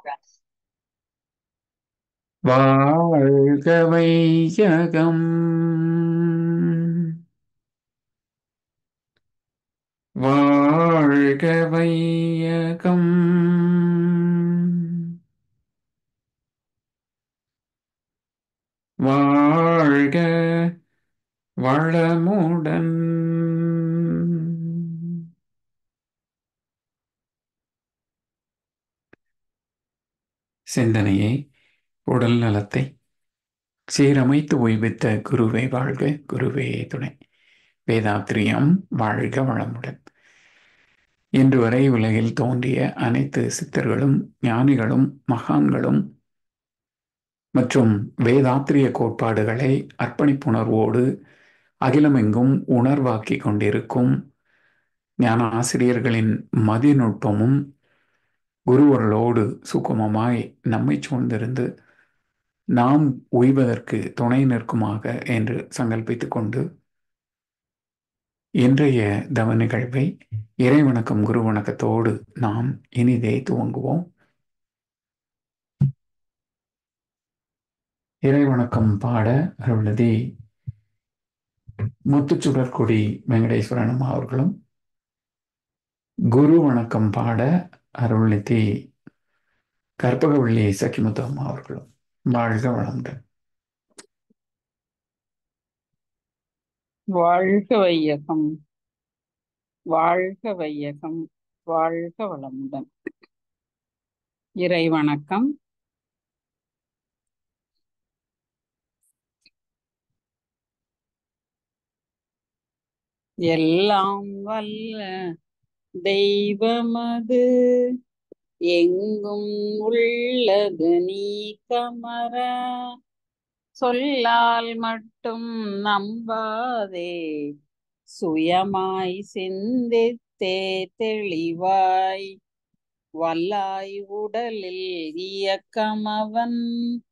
progress. வாழ்க வையகம் வாழ்க வையகம் வாழ்க வளமுடன் சிந்தனையை உடல் நலத்தை சீரமைத்து ஓய்வித்த குருவே வாழ்க குருவே துணை. வேதாத்திரியம் வாழ்க வளமுடன். இன்று வரை உலகில் தோன்றிய அனைத்து சித்தர்களும் ஞானிகளும் மகான்களும் மற்றும் வேதாத்திரிய கோட்பாடுகளை அர்ப்பணிப்புணர்வோடு அகிலமெங்கும் உணர்வாக்கி கொண்டிருக்கும் ஞான ஆசிரியர்களின் மதிநுட்பமும் குருவர்களோடு சுக்குமமாய் நம்மை சூழ்ந்திருந்து நாம் உய்வதற்கு துணை நிற்குமாக என்று சங்கல்பித்துக் கொண்டு இன்றைய தவ நிகழ்வை இறைவணக்கம் குரு வணக்கத்தோடு நாம் இனிதே துவங்குவோம். இறைவணக்கம் பாட அருள்நதி முத்துச்சுடற்குடி வெங்கடேஸ்வரனும் அவர்களும் குரு வணக்கம் பாட அருள்நிதி கற்பகவள்ளி சக்கிமுத்தம் அவர்களும் வாழ்க வளமுடன். வாழ்க வையகம் வாழ்க வையகம் வாழ்க வளமுடன். இறை வணக்கம் எல்லாம் வல்ல தெய்வமது. எங்கும் உள்ளது நீ கமர. சொல்லால் மட்டும் நம்பாதே. சுயமாய் சிந்தித்தே தெளிவாய். வல்லாய் உடலில் இயக்கமவன்.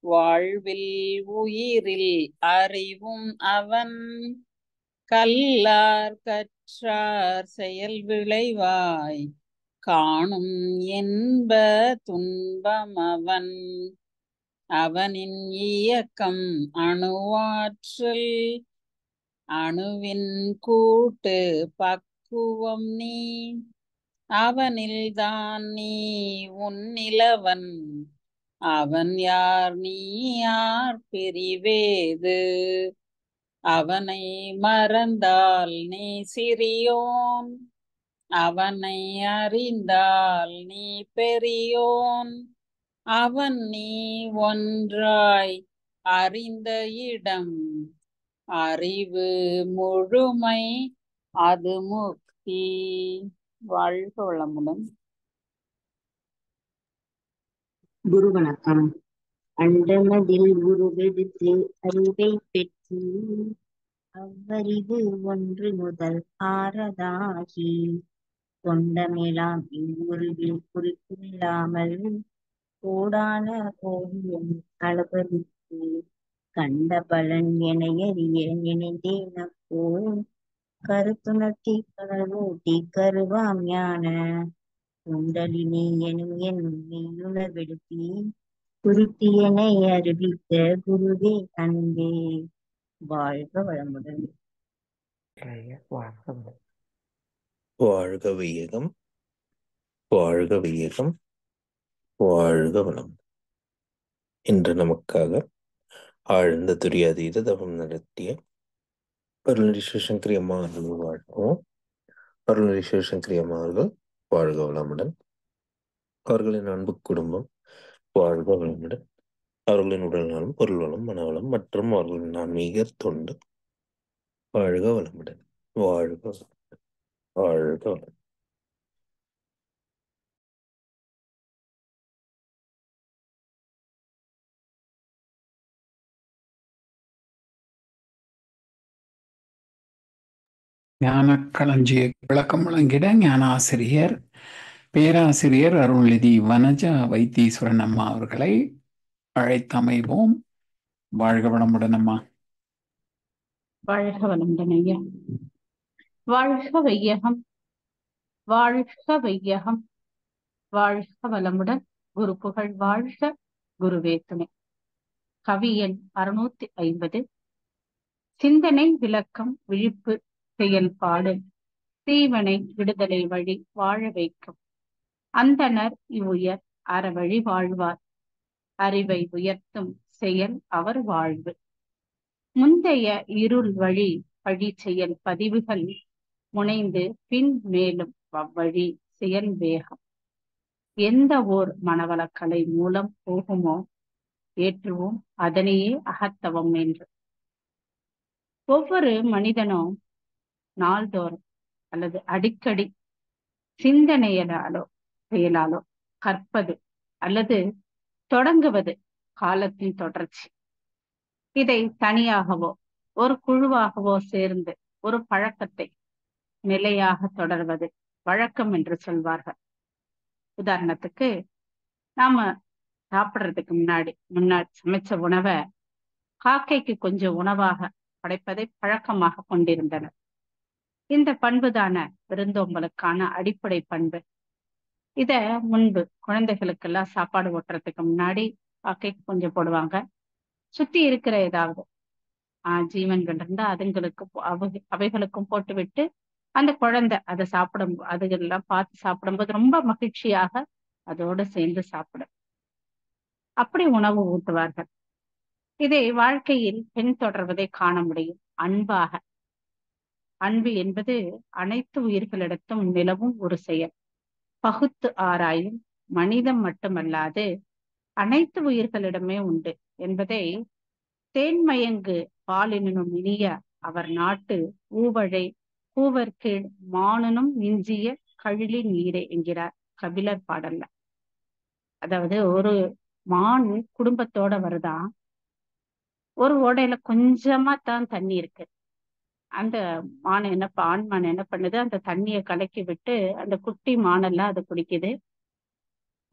வாழ்வில் உயிரில் அறிவும் அவன். கல்லார் கற்ற கற்றார் செயல் விளைவாய் காணும் என்ப துன்பம் அவன் அவனின் இயக்கம் அணுவாற்றல் அணுவின் கூட்டு பக்குவம் நீ. அவனில்தான் நீ உன்னிலவன் அவன் யார் நீ? யார் பிரிவேது? அவனை மறந்தால் நீ சிறியோன். அவனை அறிந்தால் நீ பெரியோன். அவன் நீ ஒன்றாய் அறிந்த இடம். அறிவு முழுமை அது முக்தி. வாழ்க வளமுடன். குரு வணக்கம். அண்டமதில் உருவெடுத்து அறிவை பெற்று அவ்வறிவு ஒன்று முதல் ஆறதாகி கொண்டமெலாம் இவ்வுருவில் குறிப்பில்லாமல் கோடான கோடியும் அளவரித்து கண்ட பலன் என நினைந்தேன் அப்போ கருத்துணர்த்தி கடலோட்டி கருவாம் ஞான குண்டலினி எனும் என் மெய்யுணர்வெடுத்தி குறித்தியனை அறிவித்த குருவே அன்பே வாழ்க வளமுடன். வாழ்க வையகம் வாழ்க வையகம் வாழ்க வளம். இன்று நமக்காக ஆழ்ந்த துரியாதீத தவம் நடத்திய அருள்நடி சிவசங்கரி அம்மா அவர்கள் வாழ்வோம். அருள்நடி சிவசங்கரி அம்மா அவர்கள் வாழ்க வளமுடன். அவர்களின் அன்பு குடும்பம் வாழ்க வளமுடன் அவர்களின் உடல் நலம் பொருள் வளம் மனவளம் மற்றும் அவர்களின் ஆன்மீக தொண்டு வாழ்க வளமுடன். வாழ்க வாழ்க வளம் ஞான விளக்கம் வழங்கிட ஞான ஆசிரியர் பேராசிரியர் அருள்நிதி வனஜா வைத்தீஸ்வரன் அம்மா அவர்களை அழைத்தமைவோம். வாழ்க வளமுடன் அம்மா. வாழ்க வளமுடன் ஐயா. வாழ்க வையகம். வாழ்க வையகம். வாழ்க வளமுடன். குரு புகழ் வாழ்க. குருவே துணை. கவி எண் அறுநூத்தி ஐம்பது. சிந்தனை விளக்கம் விழிப்பு செயல்பாடு. தீவனை விடுதலை வழி வாழ வைக்கும். அந்தனர் இவ்வுயர் அறவழி வாழ்வார். அறிவை உயர்த்தும் செயல் அவர் வாழ்வு. முந்தைய இருள் வழி வழி செயல் பதிவுகள் முனைந்து பின் மேலும் அவ்வழி செயல் வேகம். எந்த ஓர் மனவளக்கலை மூலம் போகுமோ ஏற்றுவோம் அதனையே அகத்தவம் என்று. ஒவ்வொரு மனிதனும் நாள்தோறும் அல்லது அடிக்கடி சிந்தனையினாலோ செயலாலோ கற்பது அல்லது தொடங்குவது காலத்தின் தொடர்ச்சி. இதை தனியாகவோ ஒரு குழுவாகவோ சேர்ந்து ஒரு பழக்கத்தை நிலையாக தொடர்வது வழக்கம் என்று சொல்வார்கள். உதாரணத்துக்கு நாம சாப்பிட்றதுக்கு முன்னாடி முன்னாடி சமைச்ச உணவை காக்கைக்கு கொஞ்சம் உணவாக படைப்பதை பழக்கமாக கொண்டிருந்தனர். இந்த பண்புதான விருந்தோம்பலுக்கான அடிப்படை பண்பு இத முன்பு குழந்தைகளுக்கெல்லாம் சாப்பாடு ஓட்டுறதுக்கு முன்னாடி காக்கைக்கு கொஞ்சம் போடுவாங்க. சுத்தி இருக்கிற ஏதாவது ஆஹ் ஜீவன்கள் இருந்தா அதுங்களுக்கு அவை அவைகளுக்கும் போட்டு விட்டு அந்த குழந்தை அதை சாப்பிடும் அதுகெல்லாம் பார்த்து சாப்பிடும்போது ரொம்ப மகிழ்ச்சியாக அதோடு சேர்ந்து சாப்பிடும். அப்படி உணவு ஊட்டுவார்கள். இதை வாழ்க்கையில் பெண் தொடர்வதை காண முடியும். அன்பாக. அன்பு என்பது அனைத்து உயிர்களிடத்தும் நிலவும் ஒரு செயல். பகுத்து ஆராயும் மனிதம் மட்டுமல்லாது அனைத்து உயிர்களிடமே உண்டு என்பதை தேன்மயங்கு பாலினும் இனிய அவர் நாட்டு ஊவழை பூவர்கீழ் மானனும் மிஞ்சிய கழிலி நீரே என்கிறார் கபிலர் பாடல்ல. அதாவது ஒரு மான் குடும்பத்தோட வருதான். ஒரு ஓடையில கொஞ்சமா தான் தண்ணி இருக்கு. அந்த மான் என்ன ஆண் மான் என்ன பண்ணுது? அந்த தண்ணியை கலக்கி விட்டு அந்த குட்டி மானெல்லாம் அது குடிக்குது.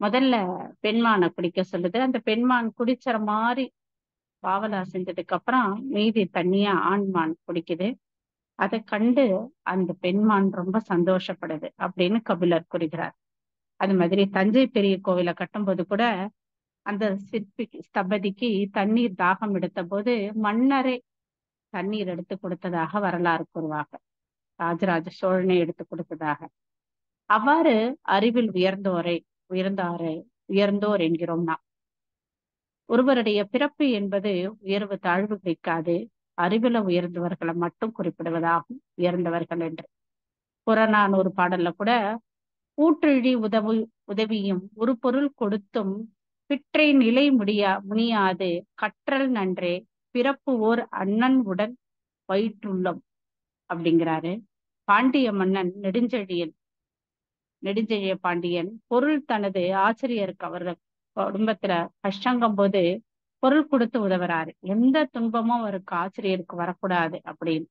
முதல்ல பெண்மானை குடிக்க சொல்லுது. அந்த பெண்மான் குடிச்சற மாதிரி பாவலா செஞ்சதுக்கு அப்புறம் மீதி தண்ணியா ஆண்மான் குடிக்குது. அதை கண்டு அந்த பெண்மான் ரொம்ப சந்தோஷப்படுது அப்படின்னு கபிலர் கூறுகிறார். அது மாதிரி தஞ்சை பெரிய கோவிலை கட்டும்போது கூட அந்த சிற்பி ஸ்தபதிக்கு தண்ணீர் தாகம் எடுத்த போது மன்னரே தண்ணீர் எடுத்து கொடுத்ததாக வரலாறு கூறுவாங்க ராஜராஜ சோழனை எடுத்து கொடுத்ததாக. அவ்வாறு அறிவில் உயர்ந்தோரை உயர்ந்தாரை உயர்ந்தோர் என்கிறோம் நாம். ஒருவருடைய பிறப்பு என்பது உயர்வு தாழ்வு கிடைக்காது அறிவில உயர்ந்தவர்களை மட்டும் குறிப்பிடுவதாகும் உயர்ந்தவர்கள் என்று. புறநானூறு பாடல்ல கூட ஊற்றிழி உதவி உதவியும் ஒரு பொருள் கொடுத்தும் பிற்றை நிலை முடியா முனியாது கற்றல் நன்றே பிறப்பு ஓர் அண்ணன் உடன் வயிற்றுள்ளம் அப்படிங்கிறாரு. பாண்டிய மன்னன் நெடுஞ்செழியன் நெடுஞ்செழிய பாண்டியன் பொருள் தனது ஆசிரியருக்கு அவர்கள் குடும்பத்துல கஷ்டங்கும் போது பொருள் கொடுத்து உதவுறாரு. எந்த துன்பமும் அவருக்கு ஆசிரியருக்கு வரக்கூடாது அப்படின்னு.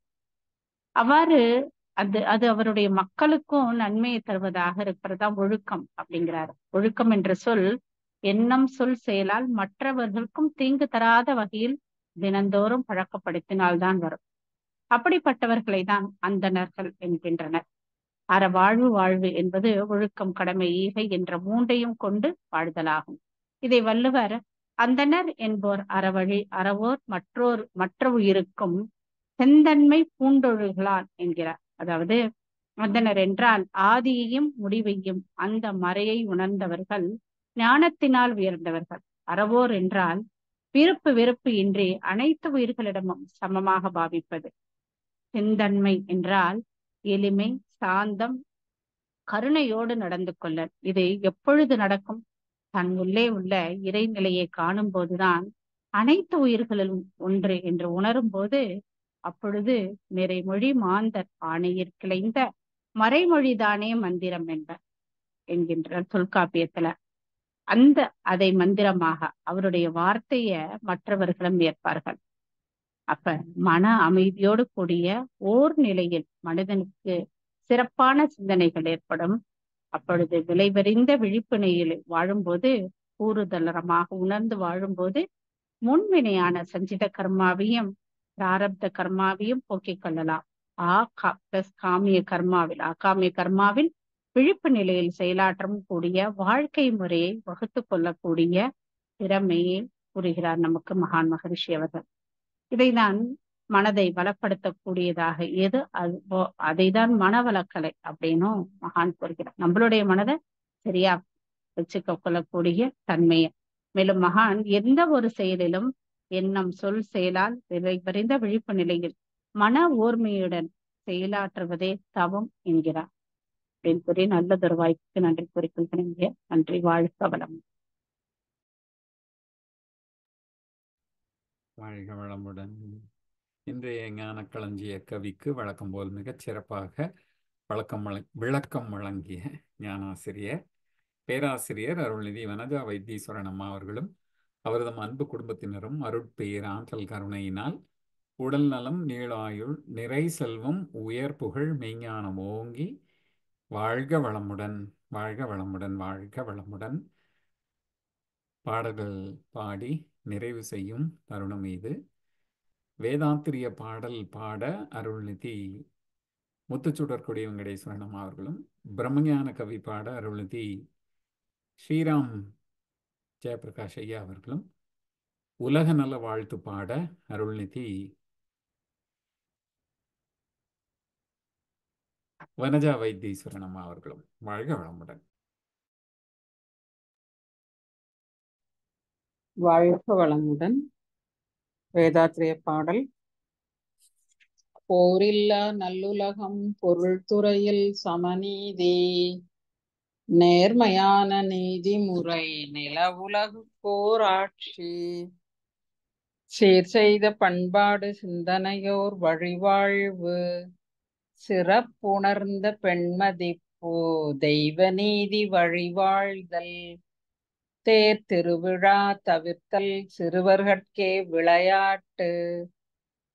அவ்வாறு அது அது அவருடைய மக்களுக்கும் நன்மையை தருவதாக இருக்கிறதா ஒழுக்கம் அப்படிங்கிறாரு. ஒழுக்கம் என்ற சொல் எண்ணம் சொல் செயலால் மற்றவர்களுக்கும் தீங்கு தராத வகையில் தினந்தோறும் பழக்கப்படுத்தினால்தான் வரும். அப்படிப்பட்டவர்களை தான் அந்தணர்கள் என்கின்றனர். அற வாழ்வு வாழ்வு என்பது ஒழுக்கம் கடமை ஈகை என்ற மூன்றையும் கொண்டு வாழ்தலாகும். இதை வள்ளுவர் அந்தனர் என்போர் அறவழி அறவோர் மற்றோர் மற்ற உயிருக்கும் செந்தன்மை பூண்டொழுகலான் என்கிறார். அதாவது அந்தனர் என்றால் ஆதியையும் முடிவையும் அந்த மறையை உணர்ந்தவர்கள் ஞானத்தினால் உயர்ந்தவர்கள். அறவோர் என்றால் விருப்பு வெறுப்பு இன்றி அனைத்து உயிர்களிடமும் சமமாக பாவிப்பது. செந்தன்மை என்றால் எளிமை சாந்தம் கருணையோடு நடந்து கொள்ளல். இது எப்பொழுது நடக்கும்? தன் உள்ளே உள்ள இறைநிலையை காணும் போதுதான் அனைத்து உயிர்களிலும் ஒன்று என்று உணரும் போது அப்பொழுது நிறைமொழி மாந்தர் ஆணையிற் கிளைந்த மறைமொழிதானே மந்திரம் என்ப என்கின்றார் தொல்காப்பியத்துல. அந்த அதை மந்திரமாக அவருடைய வார்த்தைய மற்றவர்களும் ஏற்பார்கள். அப்ப மன அமைதியோடு கூடிய ஓர் நிலையில் மனிதனுக்கு சிறப்பான சிந்தனைகள் ஏற்படும். அப்பொழுது விளைவறிந்த விழிப்பு நிலையில் வாழும்போது கூறுதலரமாக உணர்ந்து வாழும்போது முன்வினையான சஞ்சித கர்மாவையும் பிராரப்த கர்மாவையும் போக்கிக் கொள்ளலாம். ஆ கா பிளஸ் காமிய கர்மாவில் ஆகாமிய கர்மாவில் விழிப்பு நிலையில் செயலாற்றும் கூடிய வாழ்க்கை முறையை வகுத்து கொள்ளக்கூடிய திறமையை கூறுகிறார் நமக்கு மகான் மகரிஷி அவர்கள். இதைதான் மனதை பலப்படுத்தக்கூடியதாக எது அது தான் மனவளக்கலை அப்படின்னும் மகான் கூறுகிறார். நம்மளுடைய மனதை சரியா வச்சுக்க கொள்ளக்கூடிய தன்மையை. மேலும் மகான் எந்த ஒரு செயலிலும் எண்ணம் சொல் செயலால் விரைந்த விழிப்பு நிலையில் மன ஓர்மையுடன் செயலாற்றுவதே தவம் என்கிறார். அப்படின்னு சொல்லி நல்லதொரு வாய்ப்புக்கு நன்றி கூறிக்கொள்கிறேன் நன்றி வாழ்க வளம் வாழ்க வளமுடன். இன்றைய ஞான களஞ்சிய கவிக்கு வழக்கம் போல் மிகச் சிறப்பாக வழக்கம் விளக்கம் வழங்கிய ஞானாசிரியர் பேராசிரியர் அருள்நிதி வனஜா வைத்தீஸ்வரன் அம்மா அவர்களும் அவரது அன்பு குடும்பத்தினரும் அருட்பெயர் ஆற்றல் கருணையினால் உடல் நலம் நீளாயுள் நிறை செல்வம் உயர் புகழ் மெய்ஞானம் ஓங்கி வாழ்க வளமுடன் வாழ்க வளமுடன் வாழ்க வளமுடன். பாடல்கள் பாடி நிறைவு செய்யும் தருணம் இது. வேதாந்திரிய பாடல் பாட அருள்நிதி முத்துச்சுடற்குடி வெங்கடேஸ்வரனம் அவர்களும் பிரம்மஞான கவி பாட அருள்நிதி ஸ்ரீராம் ஜெயபிரகாஷ் ஐயா அவர்களும் உலக நல வாழ்த்து பாட அருள்நிதி வனஜா வைத்தீஸ்வரன் அம்மா அவர்களும் வாழ்க வளமுடன் வாழ்க வளமுடன். வேதாத்திரிய பாடல். போரில்லா நல்லுலகம் பொருள் துறையில் சமநீதி. நேர்மையான நீதிமுறை நில உலகு போராட்சி. சீர் செய்த பண்பாடு சிந்தனையோர் வழிவாழ்வு. சிறப்புணர்ந்த பெண்மதிப்பு தெய்வ நீதி வழிவாழ்தல். தேர் திருவிழா தவிர்த்தல் சிறுவர்கட்கே விளையாட்டு.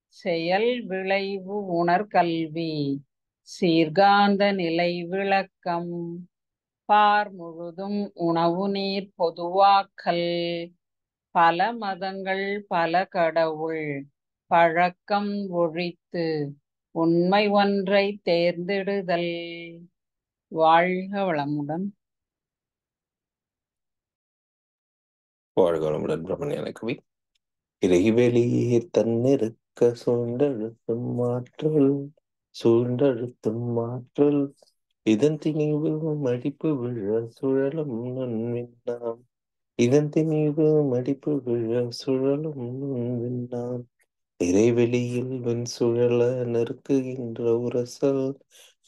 செயல் விளைவு உணர்கல்வி சீர்காந்த நிலை விளக்கம். பார் முழுதும் உணவு நீர் பொதுவாக்கல். பல மதங்கள் பல கடவுள் பழக்கம் ஒழித்து. உண்மை ஒன்றை தேர்ந்தெடுதல். வாழ்க வளமுடன். வாழ்க வளமுடன் பிரம்மஞான கவி இறைவெளியே தன்னிருக்க சூழ்ந்தழுத்தும் மாற்றல் சூழ்ந்தழுத்தும் மாற்றல். இதன் திணிவு மடிப்பு விழ சுழலும் நுண்விண்ணாம் இதன் திணிவு மடிப்பு விழ சுழலும் நுண்விண்ணாம் இறைவெளியில் வெண் சுழல நெருக்குகின்ற உரசல்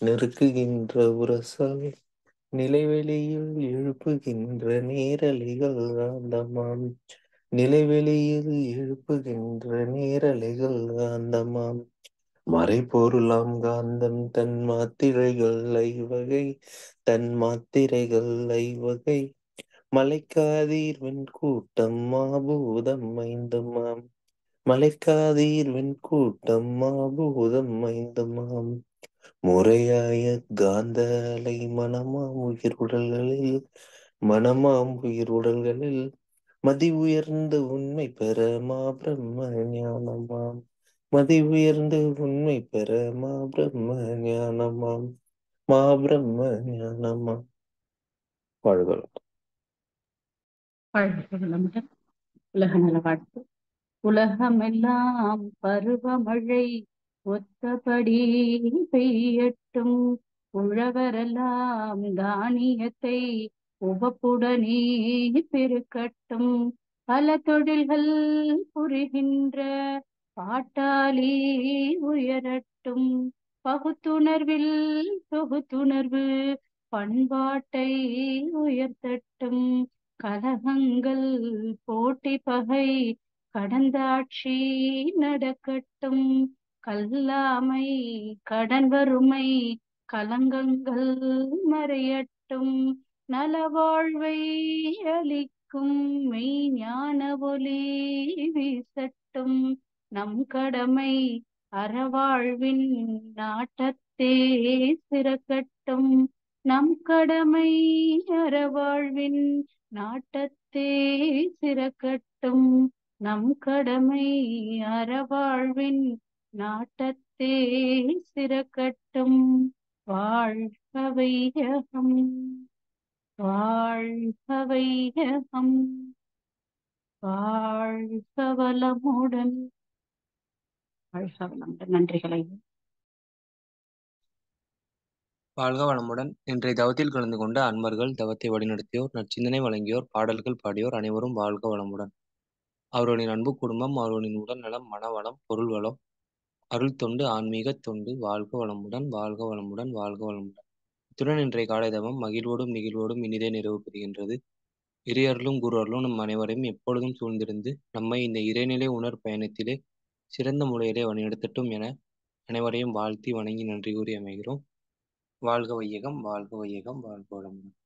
நெருக்குகின்ற உரசல். நிலைவெளியில் எழுப்புகின்ற நேரலைகள் காந்தமாம் நிலைவெளியில் எழுப்புகின்ற நேரலைகள் காந்தமாம் மறைபொருளாம் காந்தம் தன் மாத்திரைகள் ஐவகை தன் மாத்திரைகள் ஐவகை. மலைக்காதீர் வெண் கூட்டம் மாபூதம் ஐந்துமாம். மலைக்காதீர் வெண்கூட்டம் மாபூதம் மைந்தமாம் முறையாய காந்தலை மனமாம் உயிர் உடல்களில் மனமாம் உயிர் உடல்களில். மதி உயர்ந்து உண்மை பெற மா பிரம்ம ஞானமாம். மதி உயர்ந்து உண்மை பெற மா பிரம்ம ஞானமாம். மா பிரம்ம ஞானமாம். வாழ்கள் வாழ்க உலக நல வாழ்த்து உலகமெல்லாம் பருவமழை ஒத்தபடி பெய்யட்டும். உழவரெல்லாம் தானியத்தை உவப்புடனே பெருக்கட்டும். பல தொழில்கள் புரிகின்ற பாட்டாளி உயரட்டும். பகுத்துணர்வில் தொகுத்துணர்வு பண்பாட்டை உயர்த்தட்டும். கலகங்கள் போட்டி பகை கடந்தாட்சி நடக்கட்டும். கல்லாமை கடன் வறுமை கலங்கங்கள் மறையட்டும். நலவாழ்வை அளிக்கும் மெய் ஞான ஒலி வீசட்டும். நம் கடமை அறவாழ்வின் நாட்டத்தே சிறக்கட்டும். நம் கடமை அறவாழ்வின் நாட்டத்தே சிறக்கட்டும். நம் கடமை அறவாழ்வின் நாட்டத்தே சிறக்கட்டும். வாழ்க வையகம் வாழ்க வையகம் வாழ்க வளமுடன் வாழ்க வளமுடன் நன்றிகளை வாழ்க வளமுடன் இன்றைய தவத்தில் கலந்து கொண்ட அன்பர்கள் தவத்தை வழிநடத்தியோர் நற்சிந்தனை வழங்கியோர் பாடல்கள் பாடியோர் அனைவரும் வாழ்க வளமுடன் அவர்களின் அன்பு குடும்பம் அவர்களின் உடல் நலம் மனவளம் பொருள் வளம் அருள் தொண்டு ஆன்மீக தொண்டு வாழ்க வளமுடன் வாழ்க வளமுடன் வாழ்க வளமுடன். இத்துடன் இன்றைய காலை தவம் மகிழ்வோடும் நெகிழ்வோடும் இனிதே நிறைவு பெறுகின்றது. இறையர்களும் குரு அருளும் நம் அனைவரையும் எப்பொழுதும் சூழ்ந்திருந்து நம்மை இந்த இறைநிலை உணர் பயணத்திலே சிறந்த முறையிலே வழிநடத்தட்டும் என அனைவரையும் வாழ்த்தி வணங்கி நன்றி கூறி அமைகிறோம். வாழ்க வையகம் வாழ்க வையகம் வாழ்க வளமுடன்.